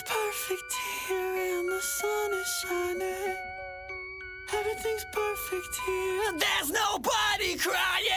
It's perfect here and the sun is shining. Everything's perfect here. There's nobody crying.